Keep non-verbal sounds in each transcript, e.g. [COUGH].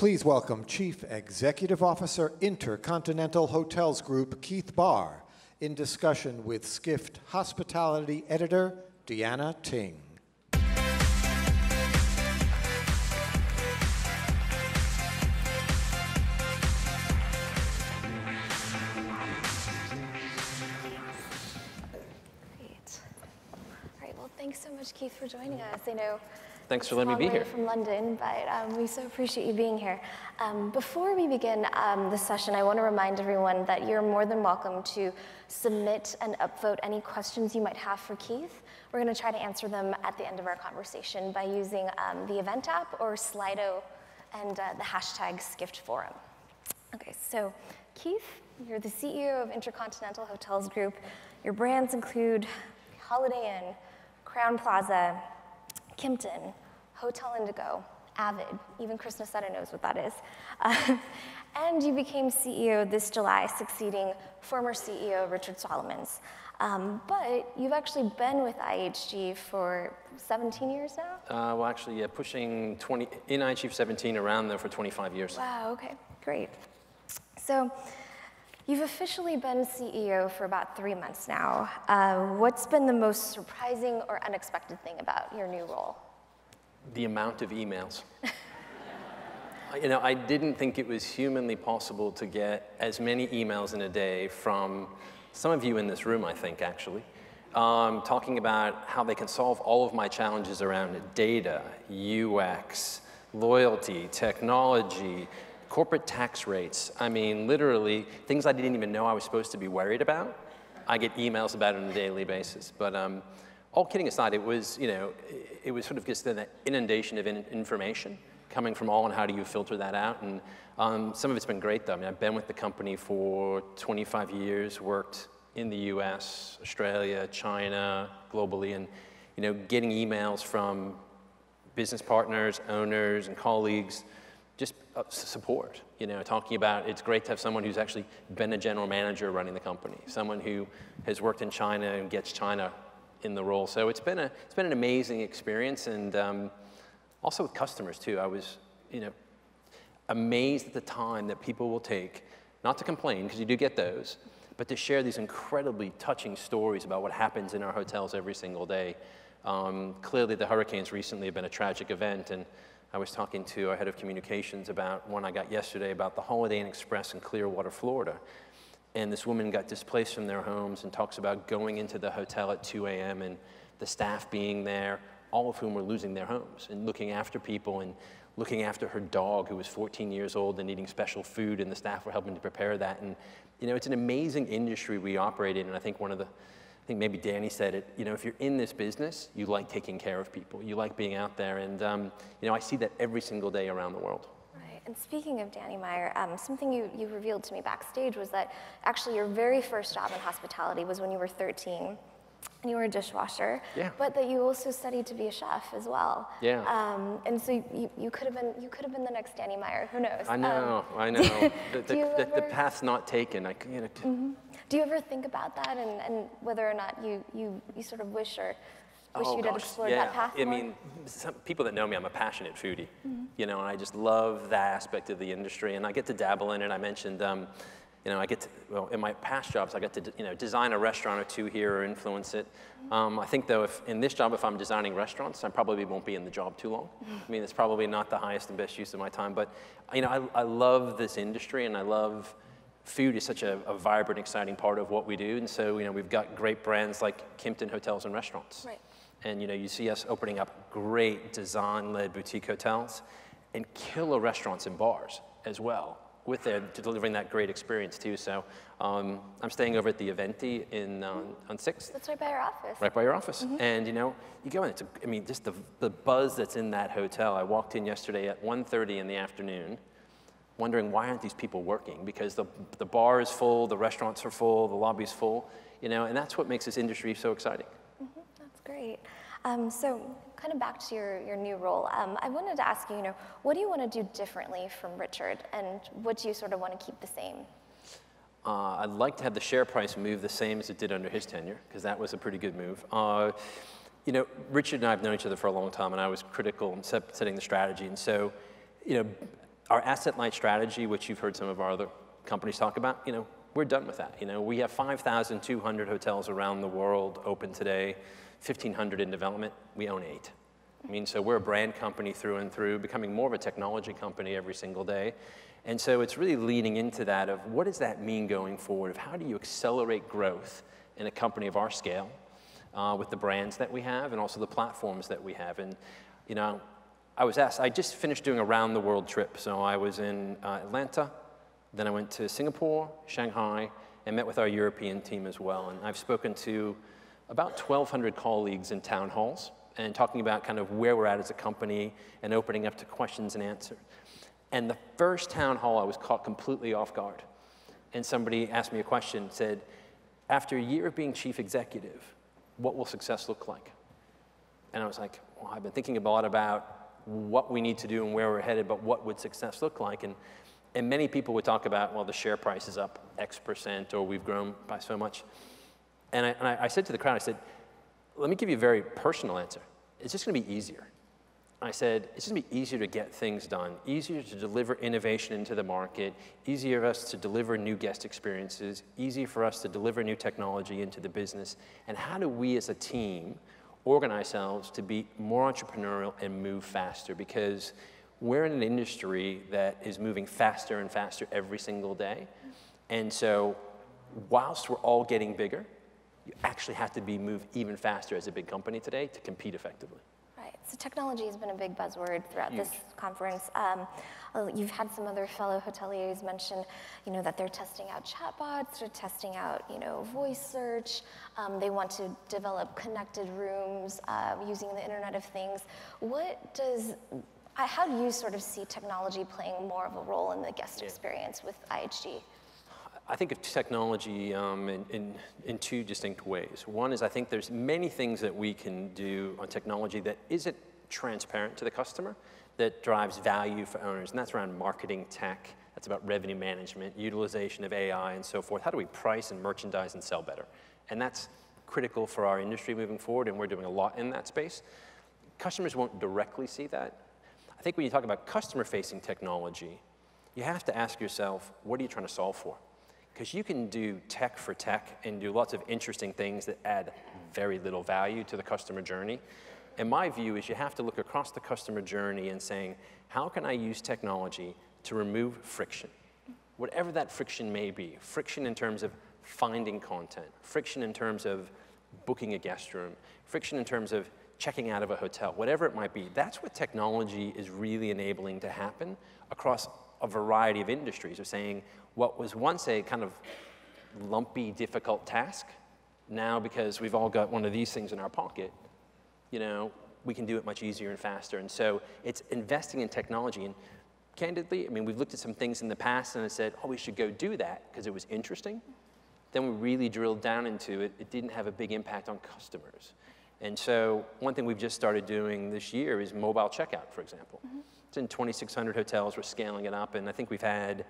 Please welcome Chief Executive Officer, Intercontinental Hotels Group, Keith Barr, in discussion with Skift Hospitality Editor, Deanna Ting. All right, well, thanks so much, Keith, for joining us. I know Thanks for letting me be here. from London, but um, we so appreciate you being here. Um, before we begin um, this session, I want to remind everyone that you're more than welcome to submit and upvote any questions you might have for Keith. We're going to try to answer them at the end of our conversation by using um, the event app or Slido and uh, the hashtag Skift Forum. Okay, so Keith, you're the CEO of Intercontinental Hotels Group. Your brands include Holiday Inn, Crowne Plaza, Kimpton, Hotel Indigo, Avid, even Chris Nassetta knows what that is. [LAUGHS] Uh, and you became CEO this July, succeeding former CEO Richard Solomons. Um, but you've actually been with IHG for 17 years now? Uh, well, actually, yeah, pushing 20, in IHG 17, around there for 25 years. Wow, okay, great. So, you've officially been CEO for about three months now. Uh, what's been the most surprising or unexpected thing about your new role? The amount of emails. [LAUGHS] You know, I didn't think it was humanly possible to get as many emails in a day from some of you in this room, I think, actually, um, talking about how they can solve all of my challenges around data, UX, loyalty, technology, corporate tax rates. I mean, literally, things I didn't even know I was supposed to be worried about. I get emails about it on a daily basis. But um, all kidding aside, it was, you know, it- was sort of just an inundation of in- information coming from all and how do you filter that out. And um, some of it's been great though. I mean, I've been with the company for 25 years, worked in the US, Australia, China, globally, and, you know, getting emails from business partners, owners, and colleagues, just uh, support. You know, talking about it's great to have someone who's actually been a general manager running the company, someone who has worked in China and gets China in the role. So it's been a it's been an amazing experience, and um, also with customers too. I was, you know, amazed at the time that people will take, not to complain, because you do get those, but to share these incredibly touching stories about what happens in our hotels every single day. Um, clearly, the hurricanes recently have been a tragic event, and I was talking to our head of communications about one I got yesterday about the Holiday Inn Express in Clearwater, Florida. And this woman got displaced from their homes and talks about going into the hotel at 2 a.m. and the staff being there, all of whom were losing their homes and looking after people and looking after her dog who was 14 years old and needing special food and the staff were helping to prepare that. And, you know, it's an amazing industry we operate in. And I think one of the, think maybe Danny said it, you know, if you're in this business, you like taking care of people. You like being out there. And, um, you know, I see that every single day around the world. Right. And speaking of Danny Meyer, um, something you, you revealed to me backstage was that actually your very first job in hospitality was when you were 13 and you were a dishwasher. Yeah. But that you also studied to be a chef as well. Yeah. Um, and so you, you could have been you could have been the next Danny Meyer. Who knows? I Um, [LAUGHS] know, I know. the, the, the, the path's not taken. I, you know, do you ever think about that and, and whether or not you, you, you sort of wish or wish oh you'd gosh, explored yeah. that path I more? mean, some people that know me, I'm a passionate foodie. Mm-hmm. You know, and I just love that aspect of the industry, and I get to dabble in it. I mentioned, um, you know, I get to, well, in my past jobs, I got to, you know, design a restaurant or two here or influence it. Mm-hmm. Um, I think though, if in this job, if I'm designing restaurants, I probably won't be in the job too long. Mm-hmm. I mean, it's probably not the highest and best use of my time, but you know, I, I love this industry, and I love food is such a, a vibrant, exciting part of what we do. And so, you know, we've got great brands like Kimpton Hotels and Restaurants. Right. And, you know, you see us opening up great design-led boutique hotels and killer restaurants and bars as well with their, delivering that great experience too. So um, I'm staying over at the Eventi in, uh, on 6th That's right by your office. right by your office. And you know, you go in, it's a, I mean, just the, the buzz that's in that hotel. I walked in yesterday at 1.30 in the afternoon, wondering why aren't these people working? Because the, the bar is full, the restaurants are full, the lobby's full, you know, and that's what makes this industry so exciting. That's great. Um, so, kind of back to your, your new role, um, I wanted to ask you, you know, what do you want to do differently from Richard, and what do you sort of want to keep the same? Uh, I'd like to have the share price move the same as it did under his tenure, because that was a pretty good move. Uh, you know, Richard and I have known each other for a long time, and I was critical in set, setting the strategy. And so, you know, our asset light strategy, which you've heard some of our other companies talk about, you know, we're done with that. You know, we have 5,200 hotels around the world open today, 1,500 in development. We own eight. I mean, so we're a brand company through and through, becoming more of a technology company every single day. And so it's really leaning into that of what does that mean going forward? Of how do you accelerate growth in a company of our scale uh, with the brands that we have and also the platforms that we have? And you know, I was asked. I just finished doing a round the world trip. So I was in uh, Atlanta, then I went to Singapore, Shanghai, and met with our European team as well. And I've spoken to about 1,200 colleagues in town halls and talking about kind of where we're at as a company and opening up to questions and answers. And the first town hall, I was caught completely off guard. And somebody asked me a question, said, after a year of being chief executive, what will success look like? And I was like, well, I've been thinking a lot about what we need to do and where we're headed, but what would success look like? And, and many people would talk about, well, the share price is up X percent, or we've grown by so much. And I, and I, I said to the crowd, I said, let me give you a very personal answer. It's just going to be easier. I said, it's going to be easier to get things done, easier to deliver innovation into the market, easier for us to deliver new guest experiences, easier for us to deliver new technology into the business. And how do we as a team organize ourselves to be more entrepreneurial and move faster? Because we're in an industry that is moving faster and faster every single day. And so, whilst we're all getting bigger, you actually have to be moved even faster as a big company today to compete effectively. So technology has been a big buzzword throughout Huge. this conference. Um, uh, you've had some other fellow hoteliers mention, you know, that they're testing out chatbots, they're testing out, you know, voice search. Um, they want to develop connected rooms uh, using the Internet of Things. What does how do you sort of see technology playing more of a role in the guest yeah. experience with IHG? I think of technology um, in, in, in, two distinct ways. One is I think there's many things that we can do on technology that isn't transparent to the customer, that drives value for owners, and that's around marketing tech, that's about revenue management, utilization of AI, and so forth. How do we price and merchandise and sell better? And that's critical for our industry moving forward, and we're doing a lot in that space. Customers won't directly see that. I think when you talk about customer-facing technology, you have to ask yourself, what are you trying to solve for? Because you can do tech for tech and do lots of interesting things that add very little value to the customer journey. And my view is you have to look across the customer journey and saying, how can I use technology to remove friction? Whatever that friction may be, friction in terms of finding content, friction in terms of booking a guest room, friction in terms of checking out of a hotel, whatever it might be, that's what technology is really enabling to happen across a variety of industries of saying what was once a kind of lumpy, difficult task, now because we've all got one of these things in our pocket, you know, we can do it much easier and faster. And so it's investing in technology. And candidly, I mean, we've looked at some things in the past and I said, oh, we should go do that because it was interesting. Then we really drilled down into it. It didn't have a big impact on customers. And so one thing we've just started doing this year is mobile checkout, for example. Mm-hmm. It's in 2,600 hotels. We're scaling it up, and I think we've had,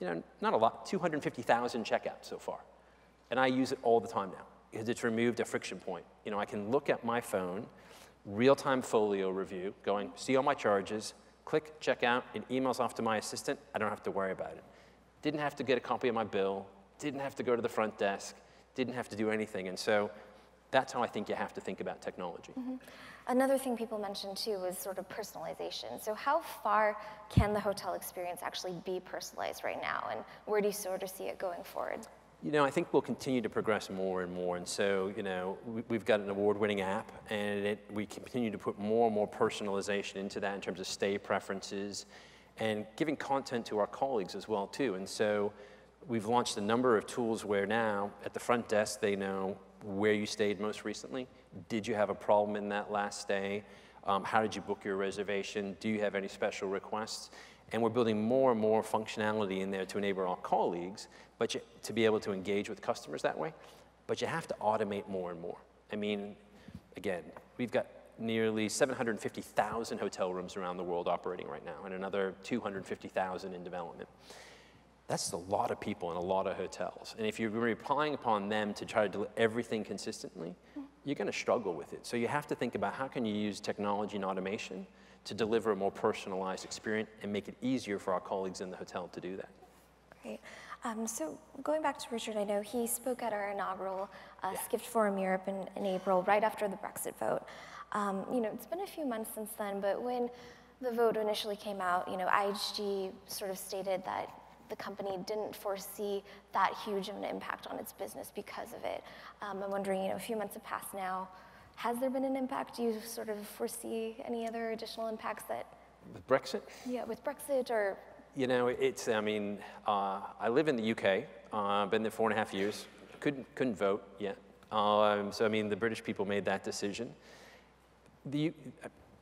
you know, not a lot, 250,000 checkouts so far. And I use it all the time now because it's removed a friction point. You know, I can look at my phone, real-time folio review, going, see all my charges, click checkout, it emails off to my assistant. I don't have to worry about it. Didn't have to get a copy of my bill, didn't have to go to the front desk, didn't have to do anything. And so that's how I think you have to think about technology. Mm-hmm. Another thing people mentioned too was sort of personalization. So, how far can the hotel experience actually be personalized right now, and where do you sort of see it going forward? You know, I think we'll continue to progress more and more. And so, you know, we've got an award winning app, and it, we continue to put more and more personalization into that in terms of stay preferences and giving content to our colleagues as well, too. And so, we've launched a number of tools where now at the front desk they know where you stayed most recently. Did you have a problem in that last stay? Um, how did you book your reservation? Do you have any special requests? And we're building more and more functionality in there to enable our colleagues, but you, to be able to engage with customers that way. But you have to automate more and more. I mean, again, we've got nearly 750,000 hotel rooms around the world operating right now, and another 250,000 in development that's a lot of people in a lot of hotels. And if you're relying upon them to try to do everything consistently, you're going to struggle with it. So you have to think about how can you use technology and automation to deliver a more personalized experience and make it easier for our colleagues in the hotel to do that. Great. Um, so going back to Richard, I know he spoke at our inaugural uh, Skift Forum Europe in, in, April, right after the Brexit vote. Um, you know, it's been a few months since then, but when the vote initially came out, you know, IHG sort of stated that the company didn't foresee that huge of an impact on its business because of it. Um, I'm wondering, you know, a few months have passed now. Has there been an impact? Do you sort of foresee any other additional impacts that? With Brexit? Yeah, with Brexit or? You know, it's, I mean, uh, I live in the UK, uh, been there four and a half years, couldn't, couldn't vote yet. Um, so, I mean, the British people made that decision. The,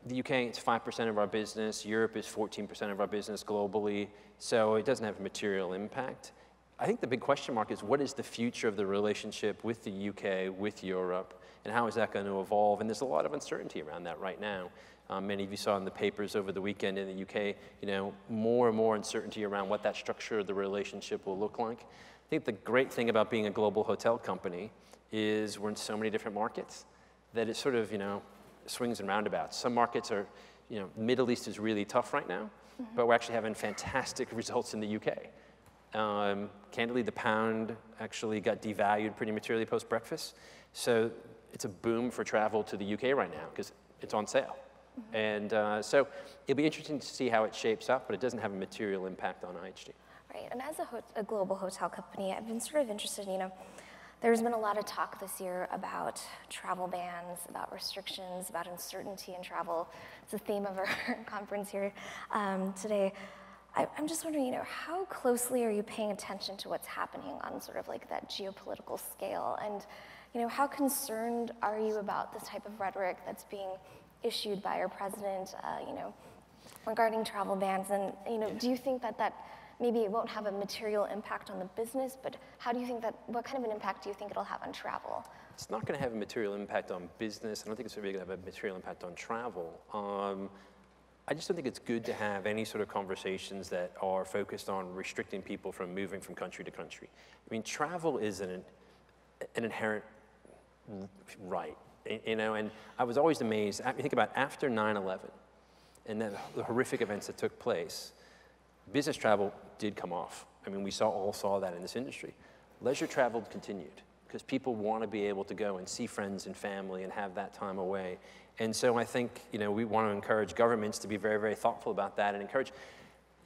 the UK, it's 5% of our business. Europe is 14% of our business globally. So it doesn't have a material impact. I think the big question mark is what is the future of the relationship with the UK, with Europe, and how is that going to evolve? And there's a lot of uncertainty around that right now. Um, many of you saw in the papers over the weekend in the UK, you know, more and more uncertainty around what that structure of the relationship will look like. I think the great thing about being a global hotel company is we're in so many different markets that it sort of, you know, swings and roundabouts. Some markets are, you know, Middle East is really tough right now, mm-hmm. but we're actually having fantastic [LAUGHS] results in the UK. Um, candidly, the pound actually got devalued pretty materially post Brexit. So it's a boom for travel to the UK right now because it's on sale. Mm-hmm. And uh, so it'll be interesting to see how it shapes up, but it doesn't have a material impact on IHG. Right, and as a, ho- a global hotel company, I've been sort of interested, you know, there's been a lot of talk this year about travel bans, about restrictions, about uncertainty in travel. It's a theme of our [LAUGHS] conference here um, today. I, am just wondering, you know, how closely are you paying attention to what's happening on sort of like that geopolitical scale? And, you know, how concerned are you about this type of rhetoric that's being issued by our president, uh, you know, regarding travel bans? And, you know, do you think that that maybe it won't have a material impact on the business, but how do you think that, what kind of an impact do you think it'll have on travel? It's not going to have a material impact on business. I don't think it's really going to have a material impact on travel. Um, I just don't think it's good to have any sort of conversations that are focused on restricting people from moving from country to country. I mean, travel is an, an inherent right, you know, and I was always amazed. Think about after 9 11 and then the horrific events that took place, business travel did come off. I mean, we saw, all saw that in this industry. Leisure travel continued because people want to be able to go and see friends and family and have that time away. And so I think, you know, we want to encourage governments to be very, very thoughtful about that and encourage,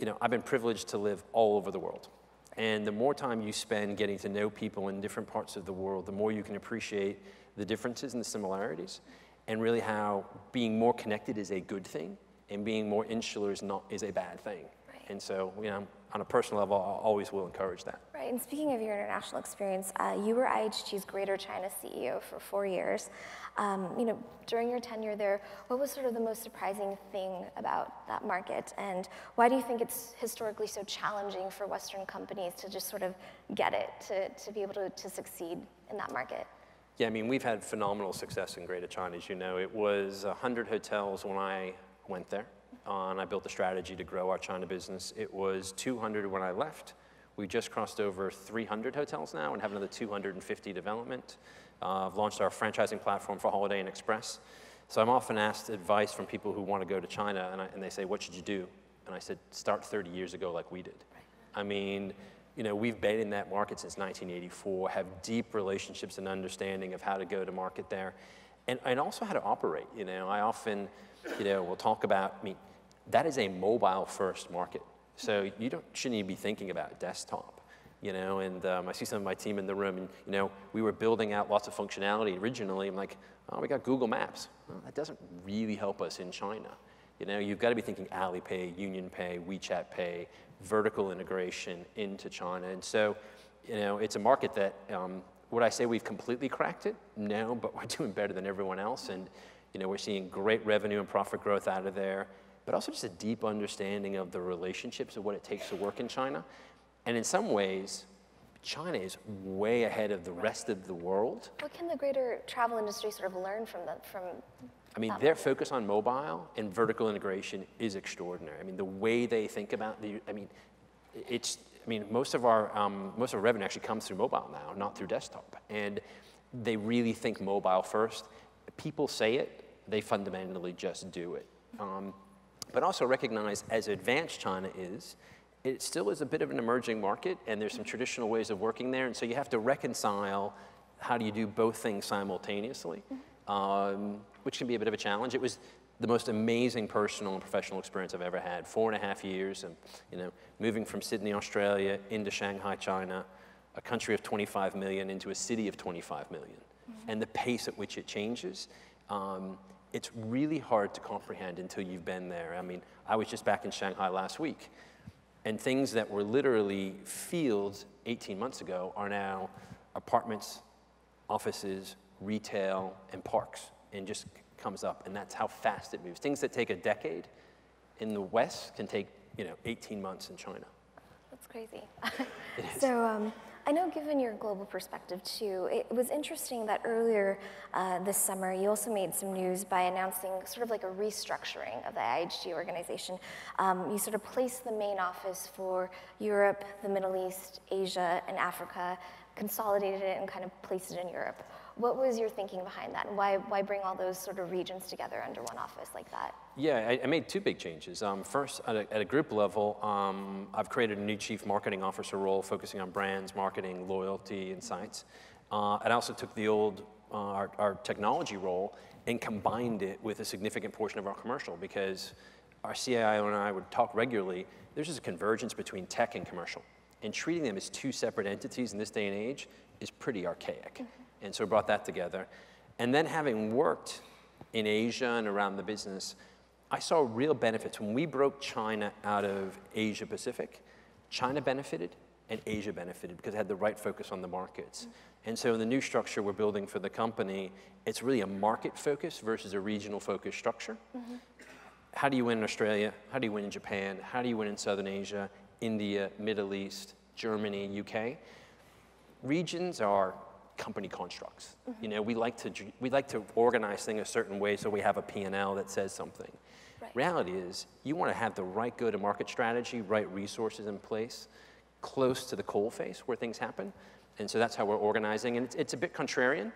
you know, I've been privileged to live all over the world. And the more time you spend getting to know people in different parts of the world, the more you can appreciate the differences and the similarities and really how being more connected is a good thing and being more insular is not is a bad thing. And so, you know, on a personal level, I always will encourage that. Right, and speaking of your international experience, uh, you were IHG's Greater China CEO for four years. Um, you know, during your tenure there, what was sort of the most surprising thing about that market, and why do you think it's historically so challenging for Western companies to just sort of get it, to, to be able to, to succeed in that market? Yeah, I mean, we've had phenomenal success in Greater China, as you know. It was 100 hotels when I went there and I built a strategy to grow our China business. It was 200 when I left. We just crossed over 300 hotels now and have another 250 development. Uh, I've launched our franchising platform for Holiday Inn Express. So I'm often asked advice from people who want to go to China, and, I, and they say, "What should you do?" And I said, "Start 30 years ago, like we did." I mean, you know, we've been in that market since 1984, have deep relationships and understanding of how to go to market there, and, and also how to operate. You know, I often, you know, will talk about. I mean, that is a mobile first market. So you don't, shouldn't even be thinking about desktop, you know, and um, I see some of my team in the room and, you know, we were building out lots of functionality originally. I'm like, oh, we got Google Maps. Well, that doesn't really help us in China. You know, you've got to be thinking Alipay, UnionPay, WeChat Pay, vertical integration into China. And so, you know, it's a market that, um, would I say we've completely cracked it? No, but we're [LAUGHS] doing better than everyone else. And, you know, we're seeing great revenue and profit growth out of there but also just a deep understanding of the relationships of what it takes to work in China. And in some ways, China is way ahead of the rest of the world. What can the greater travel industry sort of learn from the, from I mean, their focus on mobile and vertical integration is extraordinary. I mean, the way they think about the, I mean, it's, I mean, most of our, um, most of our revenue actually comes through mobile now, not through desktop. And they really think mobile first. People say it, they fundamentally just do it. Um, but also recognize as advanced China is, it still is a bit of an emerging market and there's some traditional ways of working there. And so you have to reconcile how do you do both things simultaneously, um, which can be a bit of a challenge. It was the most amazing personal and professional experience I've ever had. Four and a half years and, you know, moving from Sydney, Australia into Shanghai, China, a country of 25 million into a city of 25 million. Mm-hmm. And the pace at which it changes, um, it's really hard to comprehend until you've been there. I mean, I was just back in Shanghai last week, and things that were literally fields 18 months ago are now apartments, offices, retail, and parks, and just comes up, and that's how fast it moves. Things that take a decade in the West can take, you know, 18 months in China. That's crazy. [LAUGHS] so, um, I know given your global perspective too, it was interesting that earlier uh, this summer you also made some news by announcing sort of like a restructuring of the IHG organization. Um, you sort of placed the main office for Europe, the Middle East, Asia, and Africa, consolidated it and kind of placed it in Europe. What was your thinking behind that, and why, why bring all those sort of regions together under one office like that? Yeah, I, I made two big changes. Um, first, at a, at a, group level, um, I've created a new chief marketing officer role focusing on brands, marketing, loyalty, insights. Uh, and I also took the old, uh, our, our technology role and combined it with a significant portion of our commercial because our CIO and I would talk regularly. There's just a convergence between tech and commercial. And treating them as two separate entities in this day and age is pretty archaic. Mm-hmm. And so we brought that together. And then having worked in Asia and around the business, I saw real benefits. When we broke China out of Asia Pacific, China benefited and Asia benefited because it had the right focus on the markets. Mm-hmm. And so in the new structure we're building for the company, it's really a market focus versus a regional focus structure. Mm-hmm. How do you win in Australia? How do you win in Japan? How do you win in Southern Asia, India, Middle East, Germany, UK? Regions are company constructs. Mm-hmm. You know, we like to we like to organize things a certain way so we have a P&L that says something. Right. Reality is, you want to have the right go-to-market strategy, right resources in place, close to the coal face where things happen, and so that's how we're organizing. And it's, it's a bit contrarian,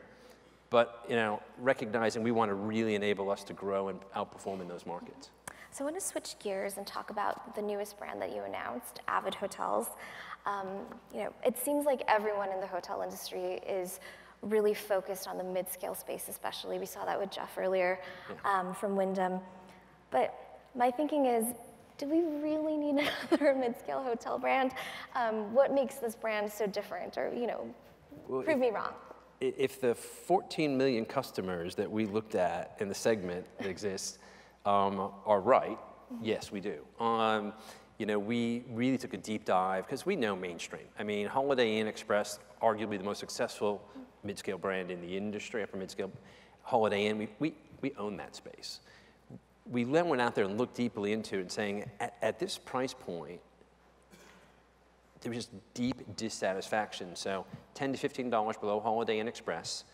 but you know, recognizing we want to really enable us to grow and outperform in those markets. So I want to switch gears and talk about the newest brand that you announced, Avid Hotels. Um, you know, it seems like everyone in the hotel industry is really focused on the mid-scale space, especially. We saw that with Jeff earlier um, from Wyndham. But my thinking is, do we really need [LAUGHS] another mid-scale hotel brand? Um, what makes this brand so different? Or, you know, well, prove if, me wrong. If the 14 million customers that we looked at in the segment that exists um, are right, yes, we do. You know, we really took a deep dive because we know mainstream. I mean, Holiday Inn Express, arguably the most successful mid-scale brand in the industry, upper mid-scale. Holiday Inn, we, we, we own that space. We then went out there and looked deeply into it and saying, at, at this price point, there was just deep dissatisfaction. So 10 to $15 below Holiday Inn Express.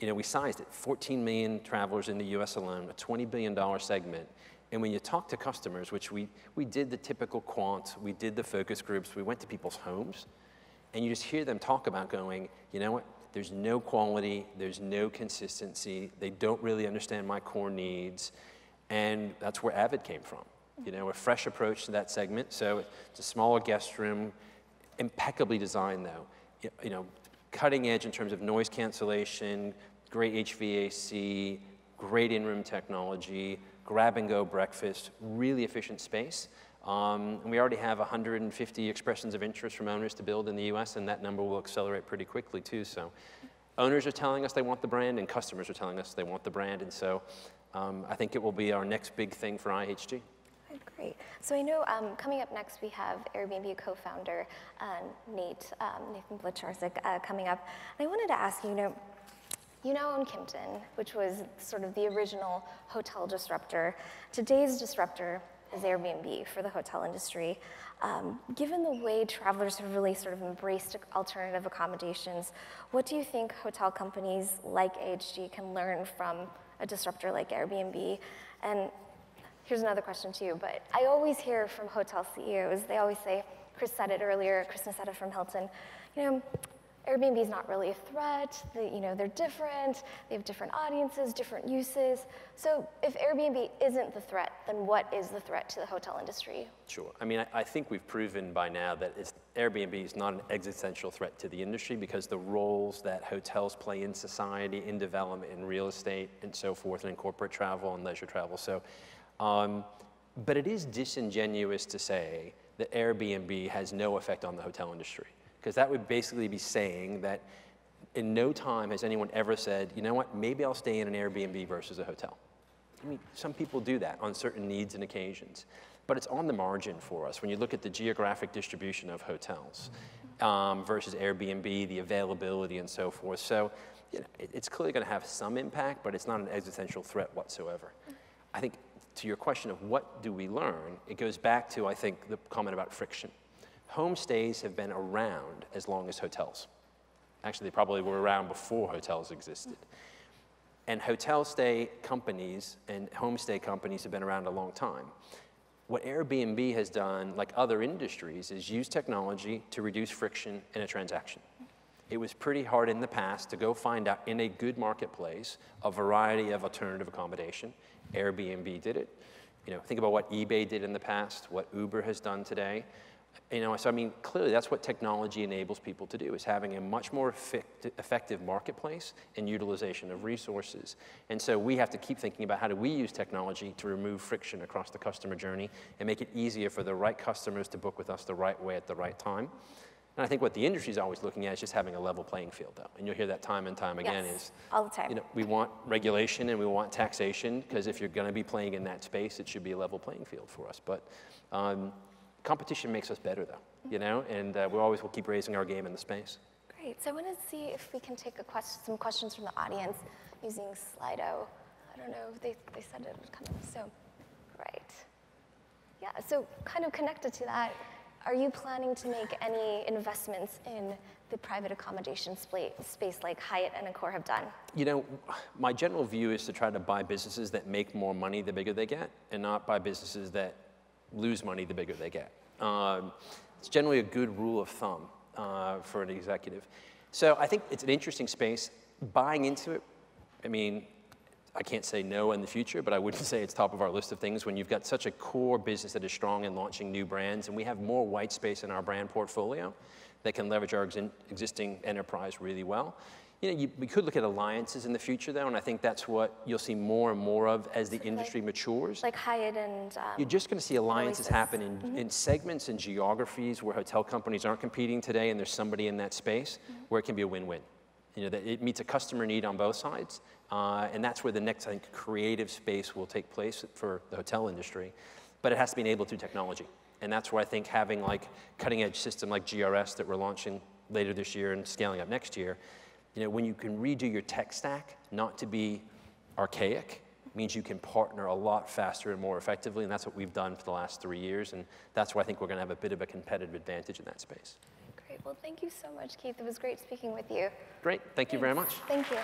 You know, we sized it, 14 million travelers in the US alone, a $20 billion segment. And when you talk to customers, which we, we did the typical quant, we did the focus groups, we went to people's homes, and you just hear them talk about going, you know what, there's no quality, there's no consistency, they don't really understand my core needs, and that's where Avid came from. You know, a fresh approach to that segment. So it's a smaller guest room, impeccably designed though. You know, cutting edge in terms of noise cancellation, great HVAC, great in-room technology, grab and go breakfast, really efficient space. Um, and we already have 150 expressions of interest from owners to build in the US, and that number will accelerate pretty quickly too. So owners are telling us they want the brand, and customers are telling us they want the brand. And so um, I think it will be our next big thing for IHG. Great. So I know um, coming up next we have Airbnb co-founder uh, Nate um, Nathan Blecharczyk uh, coming up. And I wanted to ask you, you know, you now own Kimpton, which was sort of the original hotel disruptor. Today's disruptor is Airbnb for the hotel industry. Um, given the way travelers have really sort of embraced alternative accommodations, what do you think hotel companies like AHG can learn from a disruptor like Airbnb? And here's another question too, but I always hear from hotel CEOs, they always say, Chris said it earlier, Chris Nassetta from Hilton, you know, Airbnb is not really a threat. They, you know, they're different. They have different audiences, different uses. So if Airbnb isn't the threat, then what is the threat to the hotel industry? Sure. I mean, I, I think we've proven by now that Airbnb is not an existential threat to the industry because the roles that hotels play in society, in development, in real estate, and so forth, and in corporate travel and leisure travel. So, um, but it is disingenuous to say that Airbnb has no effect on the hotel industry because that would basically be saying that in no time has anyone ever said, you know what, maybe I'll stay in an Airbnb versus a hotel. I mean, some people do that on certain needs and occasions, but it's on the margin for us when you look at the geographic distribution of hotels um, versus Airbnb, the availability, and so forth. So you know, it, it's clearly going to have some impact, but it's not an existential threat whatsoever. I think to your question of what do we learn, it goes back to, I think, the comment about friction homestays have been around as long as hotels. Actually, they probably were around before hotels existed. And hotel stay companies and homestay companies have been around a long time. What Airbnb has done, like other industries, is use technology to reduce friction in a transaction. It was pretty hard in the past to go find out in a good marketplace a variety of alternative accommodation. Airbnb did it. You know, think about what eBay did in the past, what Uber has done today. You know, so I mean, clearly that's what technology enables people to do, is having a much more effective marketplace and utilization of resources. And so we have to keep thinking about how do we use technology to remove friction across the customer journey and make it easier for the right customers to book with us the right way at the right time. And I think what the industry is always looking at is just having a level playing field, though. And you'll hear that time and time again Yes, is, all the time. you know, we want regulation and we want taxation, because if you're going to be playing in that space, it should be a level playing field for us. But um, competition makes us better, though, you know, and uh, we always will keep raising our game in the space. Great. So I want to see if we can take a question, some questions from the audience using Slido. I don't know if they, they said it would come in. So, right. Yeah, so kind of connected to that, are you planning to make any investments in the private accommodation space like Hyatt and Accor have done? You know, my general view is to try to buy businesses that make more money the bigger they get, and not buy businesses that lose money the bigger they get. Um, it's generally a good rule of thumb uh, for an executive. So I think it's an interesting space. Buying into it, I mean, I can't say no in the future, but I wouldn't [LAUGHS] say it's top of our list of things when you've got such a core business that is strong in launching new brands, and we have more white space in our brand portfolio that can leverage our ex existing enterprise really well. You know, you, we could look at alliances in the future, though, and I think that's what you'll see more and more of as the industry like, matures. Like Hyatt and. Um, You're just going to see alliances Oasis. happen in, mm -hmm. in segments and geographies where hotel companies aren't competing today, and there's somebody in that space mm -hmm. where it can be a win-win. You know, that it meets a customer need on both sides, uh, and that's where the next, I think, creative space will take place for the hotel industry. But it has to be enabled through technology, and that's where I think having like cutting-edge system like GRS that we're launching later this year and scaling up next year you know, when you can redo your tech stack, not to be archaic, means you can partner a lot faster and more effectively, and that's what we've done for the last three years, and that's why I think we're going to have a bit of a competitive advantage in that space. Great. Well, thank you so much, Keith. It was great speaking with you. Great. Thank Thanks. you very much. Thank you.